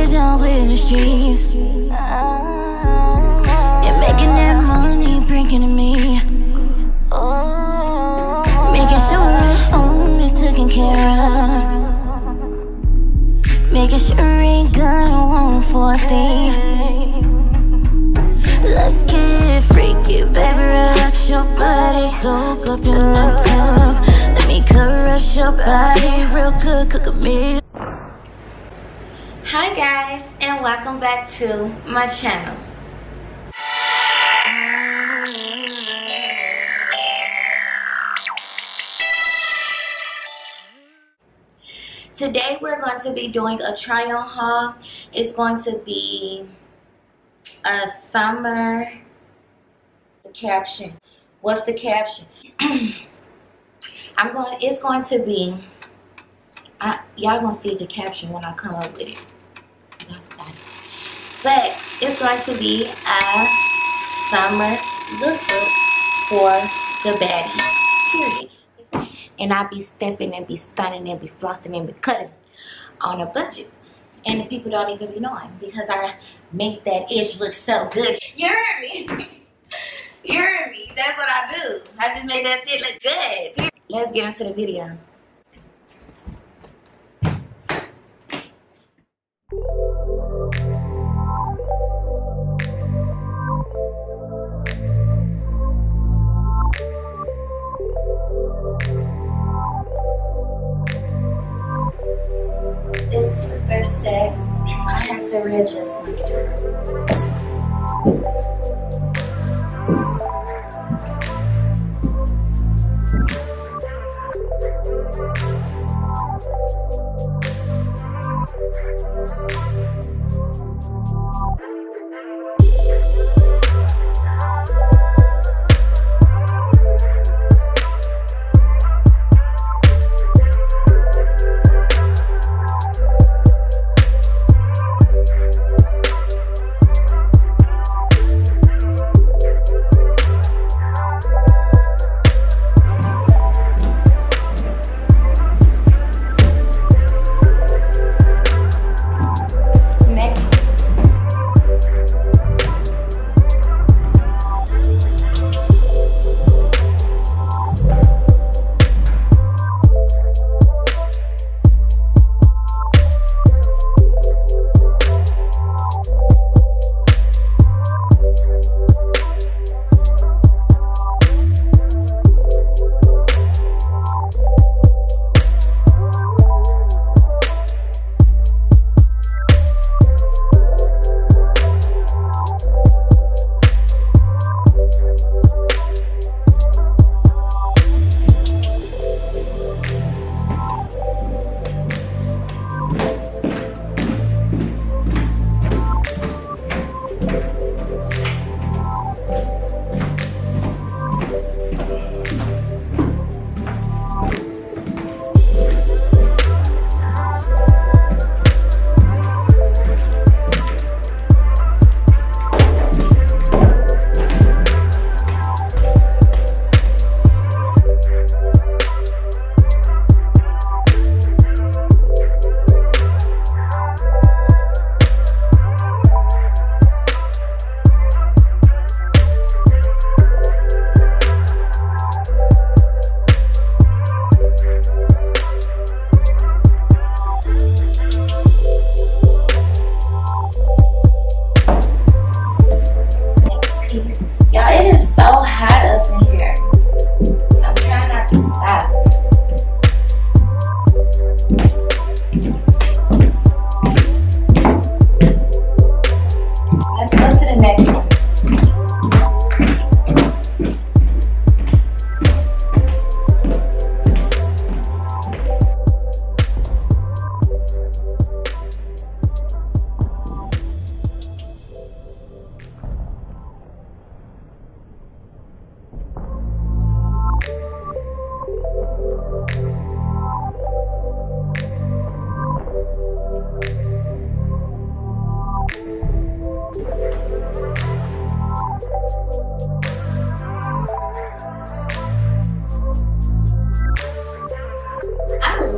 get down with the streets. And making that money, bringing to me. Making sure my home is taken care of. Making sure ain't gonna want for a thing. Let's get freaky, baby. Relax your body, soak up in the tub. Let me caress your body real good, cook a meal. Hi guys and welcome back to my channel. Today we're going to be doing a try on haul. It's going to be a summer the caption. What's the caption? I'm going it's going to be y'all gonna see the caption when I come up with it. But it's going to be a summer look for the baddies. Period. And I be stepping and be stunning and be flossing and be cutting on a budget. And the people don't even be knowing because I make that ish look so good. You heard me? you heard me? That's what I do. I just make that shit look good. Let's get into the video. syringes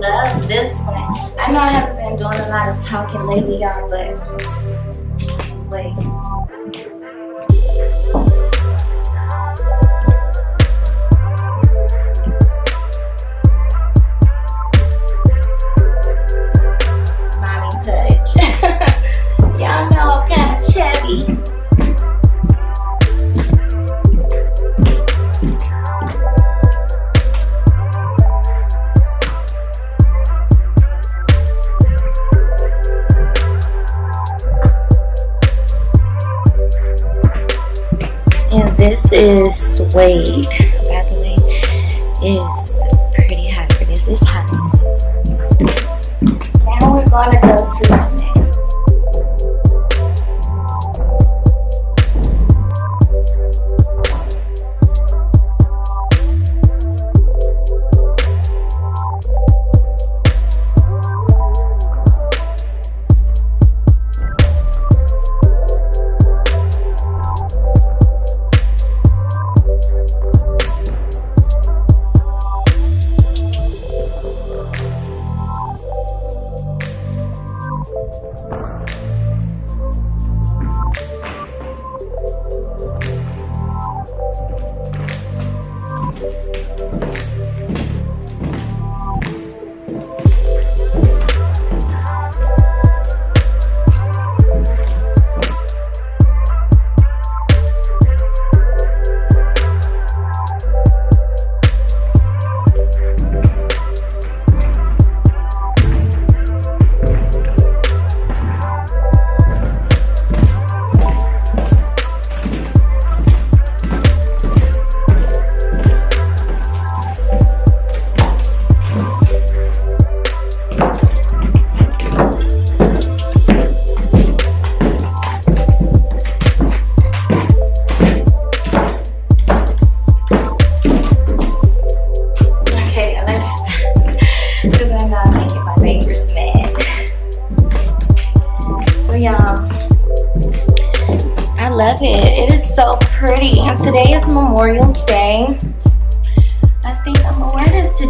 love this one. I know I haven't been doing a lot of talking lately, y'all, but is suede. By the way, it's pretty hot for this. It's hot. Now we're gonna go to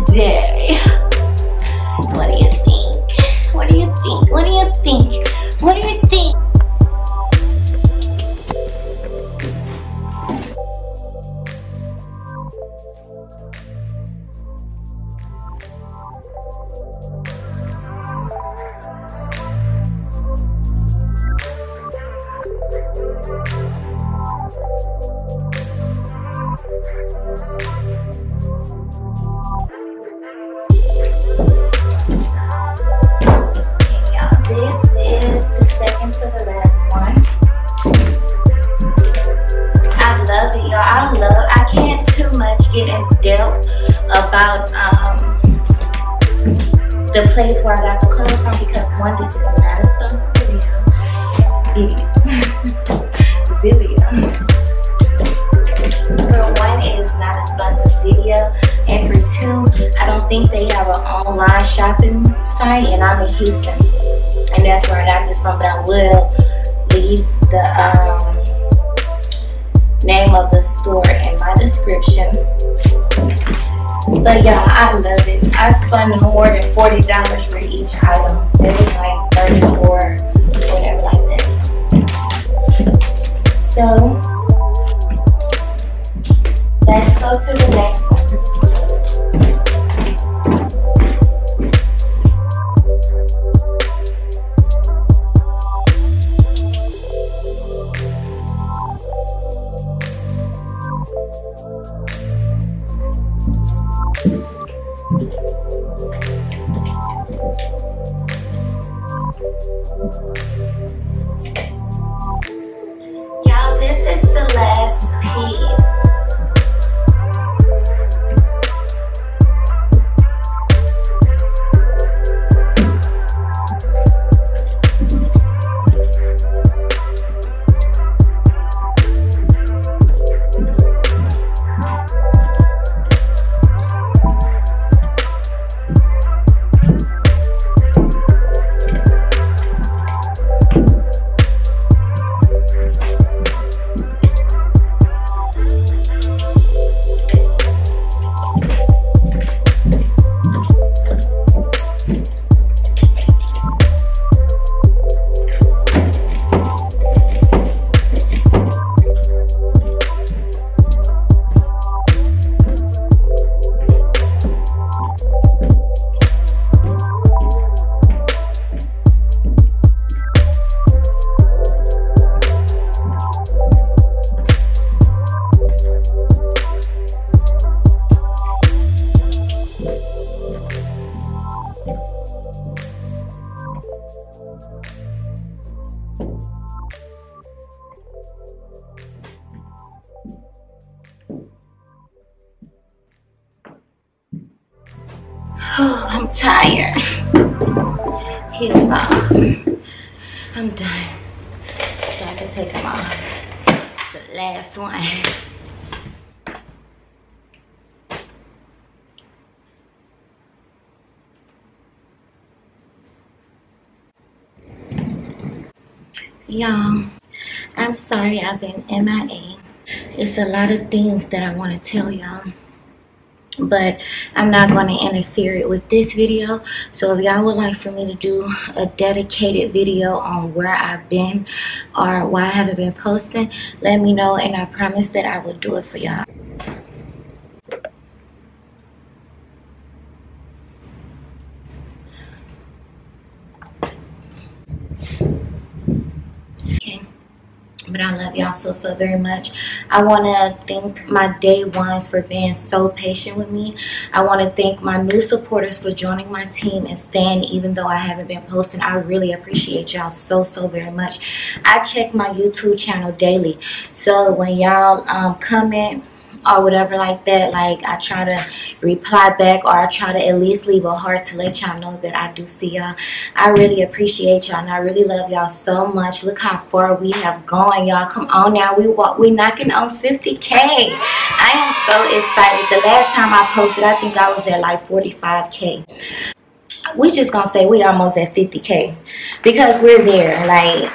today. What do you think? What do you think? What do you think? What do you think? The place where I got the clothes from because one, this is not a sponsored video. Video. video. For one, it is not a sponsored video. And for two, I don't think they have an online shopping site, and I'm in Houston. And that's where I got this from, but I will leave the um, name of the store in my description. But yeah, I love it. I spent more than $40 for each item. It was like 34 or whatever like that. So let's go to the next tired. Heels off. I'm done. So I can take them off. The last one. Y'all, I'm sorry I've been MIA. It's a lot of things that I want to tell y'all but i'm not going to interfere it with this video. So if y'all would like for me to do a dedicated video on where i've been or why i haven't been posting let me know and i promise that i will do it for y'all but I love y'all so, so very much. I want to thank my day ones for being so patient with me. I want to thank my new supporters for joining my team and staying even though I haven't been posting. I really appreciate y'all so, so very much. I check my YouTube channel daily. So when y'all um, comment or whatever like that like i try to reply back or i try to at least leave a heart to let y'all know that i do see y'all i really appreciate y'all and i really love y'all so much. Look how far we have gone y'all. Come on now we walk we knocking on 50k i am so excited. The last time i posted i think i was at like 45k we just gonna say we almost at 50k because we're there like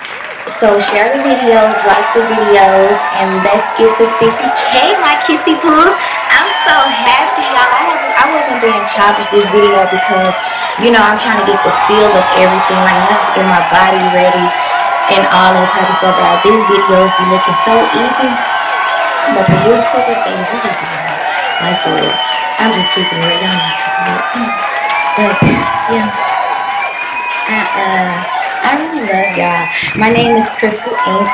so share the videos, like the videos, and let's get to 50k, my kissy poos. I'm so happy, y'all. I, have, I wasn't being childish this video because, you know, I'm trying to get the feel of everything. Like, I have get my body ready and all that type of stuff. Like, these videos be looking so easy, but the YouTubers, they really do. Like, for real. I'm just keeping it real. Y'all. But, yeah. I, uh... I really love y'all. My name is Crystal Ink.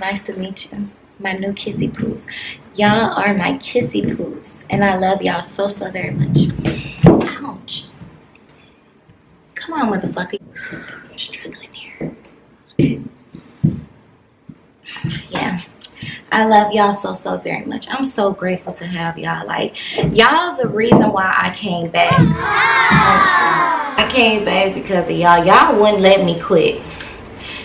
Nice to meet you. My new kissy poos. Y'all are my kissy poos. And I love y'all so, so very much. Ouch. Come on, motherfucker. I'm struggling here. Okay. Yeah. I love y'all so, so very much. I'm so grateful to have y'all. Like, y'all the reason why I came back. I came back because of y'all. Y'all wouldn't let me quit.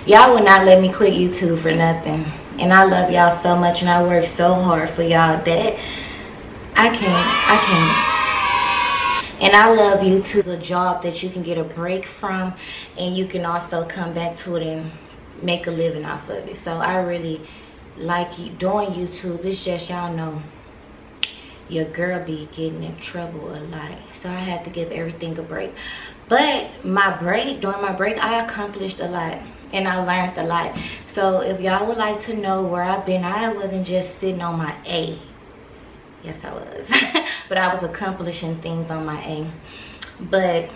Y'all would not let me quit YouTube for nothing. And I love y'all so much and I work so hard for y'all that I can't, I can't. And I love you It's the job that you can get a break from and you can also come back to it and make a living off of it. So I really like doing YouTube. It's just y'all know your girl be getting in trouble a lot. So I had to give everything a break. But my break, during my break, I accomplished a lot and I learned a lot. So if y'all would like to know where I've been, I wasn't just sitting on my A. Yes, I was. but I was accomplishing things on my A. But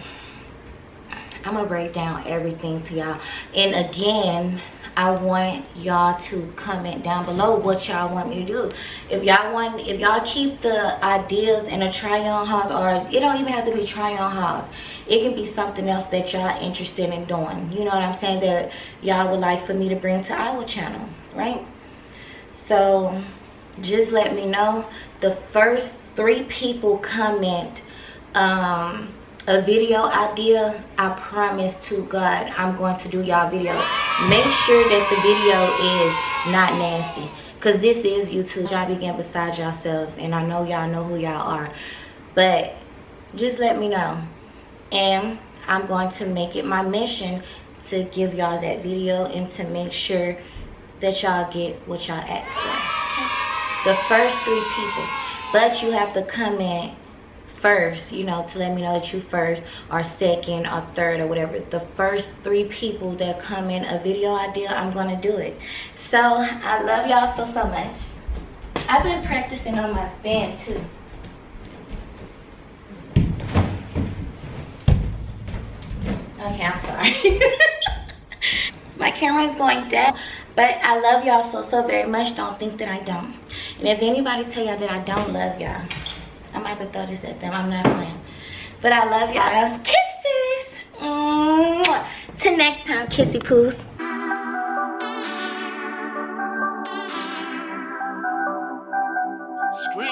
I'm going to break down everything to y'all. And again, I want y'all to comment down below what y'all want me to do. If y'all want, if y'all keep the ideas in a try on hauls, or it don't even have to be try on hauls. It can be something else that y'all interested in doing. You know what I'm saying? That y'all would like for me to bring to our channel, right? So just let me know. The first three people comment um a video idea i promise to god i'm going to do y'all video. Make sure that the video is not nasty because this is youtube. Y'all begin beside yourself and i know y'all know who y'all are. But just let me know and i'm going to make it my mission to give y'all that video and to make sure that y'all get what y'all asked for. The first three people but you have to comment first, you know, to let me know that you first or second or third or whatever. The first three people that come in a video idea, I'm to do it. So I love y'all so, so much. I've been practicing on my span too. Okay, I'm sorry. my camera is going down. But I love y'all so, so very much. Don't think that I don't. And if anybody tell y'all that I don't love y'all, I might have to throw this at them. I'm not playing. But I love y'all. Kisses. To. Till next time, kissy poos. Scream.